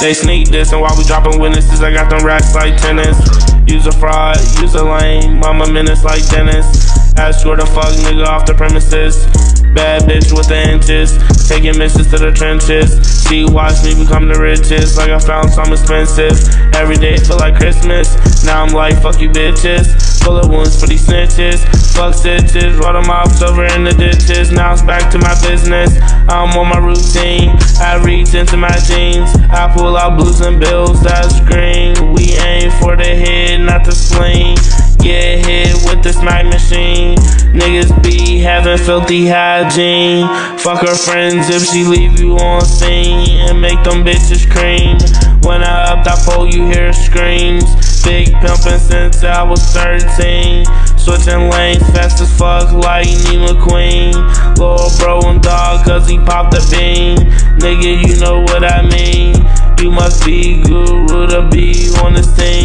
They sneak this and while we dropping witnesses, I got them racks like tennis. Use a fraud, use a lame, mama menace like Dennis. Ask where the fuck nigga off the premises. Bad bitch with the inches, taking misses to the trenches. She watched me become the richest, like I found some expensive. Every day feel like Christmas, now I'm like fuck you bitches. Full of wounds for these snitches. Fuck stitches, roll them off over in the ditches. Now it's back to my business. I'm on my routine. I reach into my jeans. I pull out blues and bills that scream. We aim for the head, not the sling. Get hit with the smack machine. Niggas be having filthy hygiene. Fuck her friends if she leave you on scene. And make them bitches cream. When I up that pole, you hear screams. Big pimpin' since I was 13. Switching lanes fast as fuck like Nina McQueen. Lil' bro and dog cause he popped the bean. Nigga, you know what I mean. You must be guru to be on the scene.